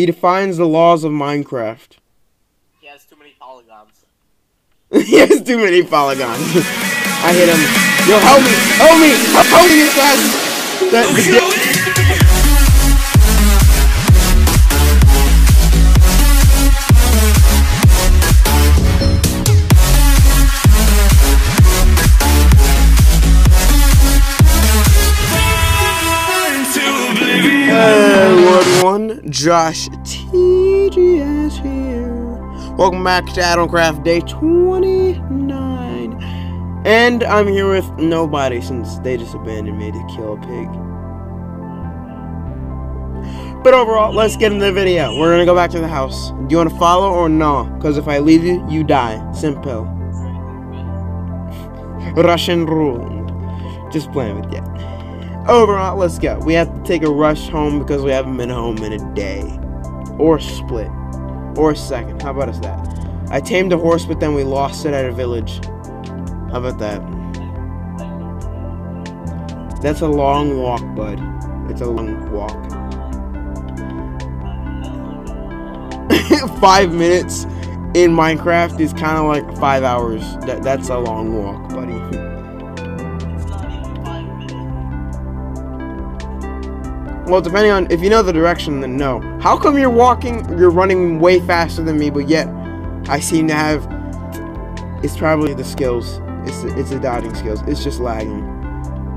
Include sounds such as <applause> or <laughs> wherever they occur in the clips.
He defines the laws of Minecraft. He has too many polygons. <laughs> he has too many polygons. <laughs> I hit him. Yo, help me! Help me! Help me as fast! That, the, Hey, one, Josh TGS here. Welcome back to Addon Craft Day 29. And I'm here with nobody since they just abandoned me to kill a pig. But overall, let's get into the video. We're gonna go back to the house. Do you wanna follow or no? Because if I leave you, you die. Simple. Russian rule. Just playing with you. Overall, let's go. We have to take a rush home because we haven't been home in a day. Or split. Or a second. How about us that? I tamed a horse, but then we lost it at a village. How about that? That's a long walk, bud. It's a long walk. <laughs> five minutes in Minecraft is kind of like five hours. That, that's a long walk, buddy. <laughs> Well, depending on if you know the direction, then no. How come you're walking, you're running way faster than me, but yet I seem to have? It's probably the skills. It's the, it's the dodging skills. It's just lagging.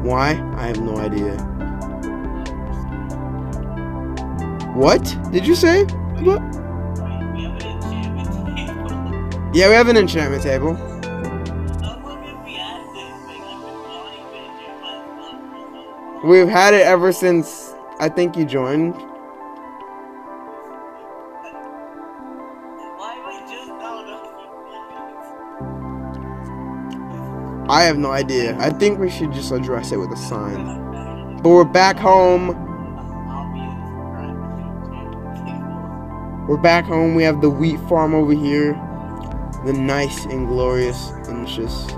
Why? I have no idea. What did you say? What? Yeah, we have an enchantment table. We've had it ever since I think you joined. I have no idea. I think we should just address it with a sign. But we're back home. We're back home. We have the wheat farm over here. The nice and glorious and just.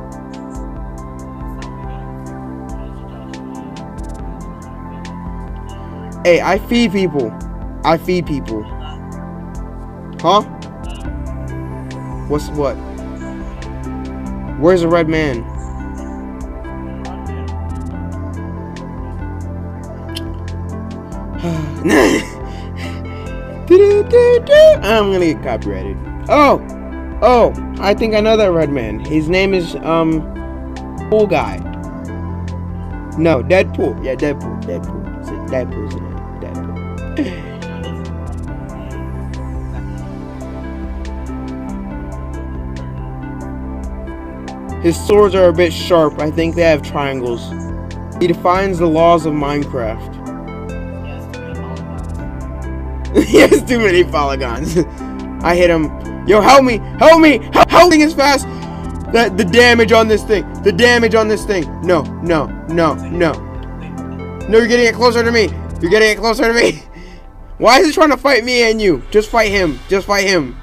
Hey, I feed people. I feed people. Huh? What's what? Where's the red man? <sighs> I'm gonna get copyrighted. Oh, oh, I think I know that red man. His name is um, Pool Guy. No, Deadpool. Yeah, Deadpool. Deadpool. Deadpool's. His swords are a bit sharp. I think they have triangles. He defines the laws of Minecraft. <laughs> he has too many polygons. <laughs> I hit him. Yo, help me! Help me! Help, help me as fast! The damage on this thing. The damage on this thing. No, no, no, no. No, you're getting it closer to me. You're getting closer to me. Why is he trying to fight me and you? Just fight him. Just fight him.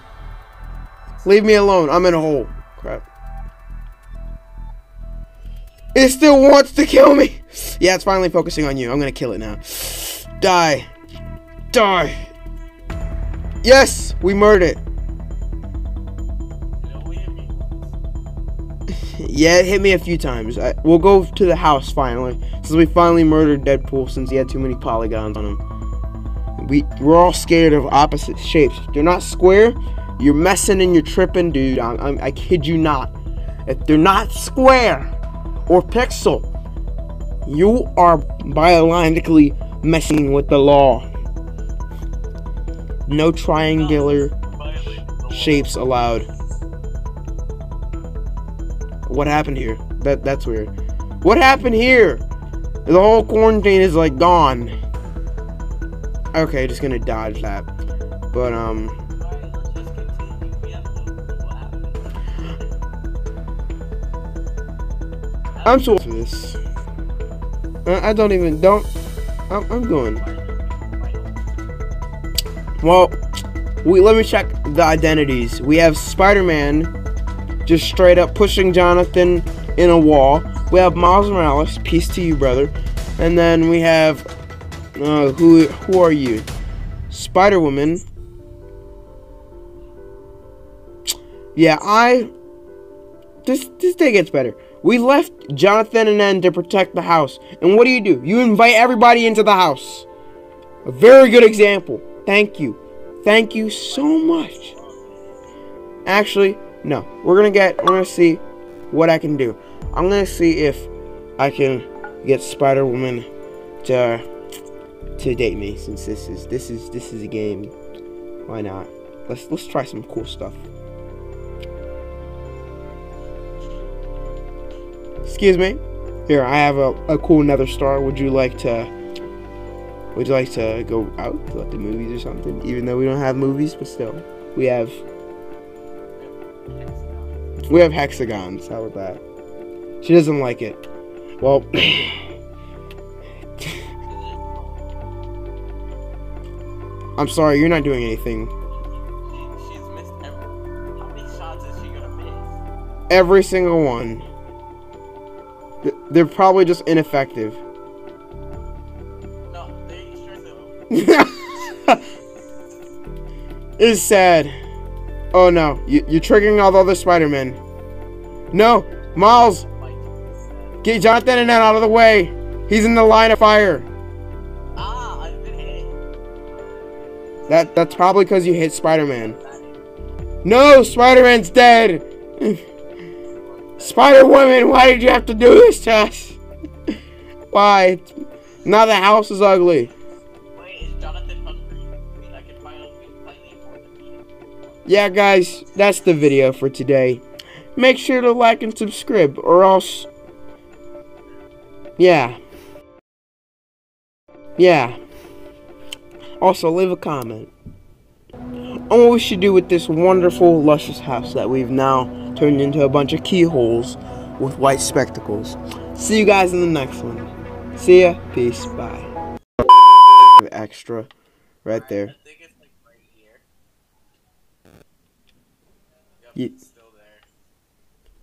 Leave me alone. I'm in a hole. Crap. It still wants to kill me. Yeah, it's finally focusing on you. I'm gonna kill it now. Die. Die. Yes, we murdered it. Yeah, it hit me a few times. I, we'll go to the house finally, since we finally murdered Deadpool since he had too many polygons on him. We we're all scared of opposite shapes. They're not square. You're messing and you're tripping, dude. I'm, I'm, I kid you not. If they're not square or pixel, you are biologically messing with the law. No triangular shapes allowed. What happened here? That that's weird. What happened here? The whole quarantine is like gone. Okay, just gonna dodge that. But um I'm so for this. I, don't even don't I'm, I'm going. Well, we let me check the identities. We have Spider-Man just straight up pushing Jonathan in a wall. We have Miles Morales, peace to you, brother. And then we have uh, who who are you? Spider Woman. Yeah, I this this day gets better. We left Jonathan and N to protect the house. And what do you do? You invite everybody into the house. A very good example. Thank you. Thank you so much. Actually, no. We're gonna get. We're gonna see what I can do. I'm gonna see if I can get Spider Woman to to date me since this is this is this is a game. Why not? Let's let's try some cool stuff. Excuse me. Here, I have a, a cool nether star. Would you like to would you like to go out to like the movies or something? Even though we don't have movies, but still. We have we have hexagons. How about that? She doesn't like it. Well <clears throat> I'm sorry, you're not doing anything. She's missed every. How many shots is she gonna miss? Every single one. They're probably just ineffective. No, they stress them. <laughs> it's sad. Oh no, you, you're triggering all the other Spider-Men. No, Miles, get Jonathan and Ned out of the way. He's in the line of fire. ah, I've been hit. That that's probably because you hit Spider-Man. No, Spider-Man's dead. <laughs> Spider-Woman, why did you have to do this to us? <laughs> why? Now the house is ugly. Yeah, guys, that's the video for today. Make sure to like and subscribe, or else. Yeah. Yeah. Also, leave a comment on what we should do with this wonderful, luscious house that we've now turned into a bunch of keyholes with white spectacles. See you guys in the next one. See ya. Peace. Bye. Extra. Right there. I think it's like right here. It's still there.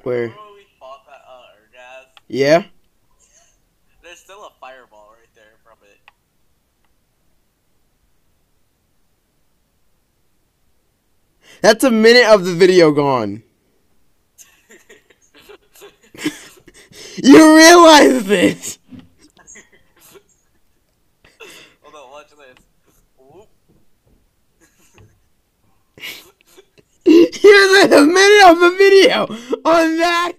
Where? Remember we fought that uh? Yeah? There's still a fireball right there from it. That's a minute of the video gone. <laughs> <laughs> You realize this? Hold on, watch this. Whoop. Here's a minute of the video on that.